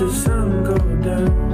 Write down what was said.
the sun go down.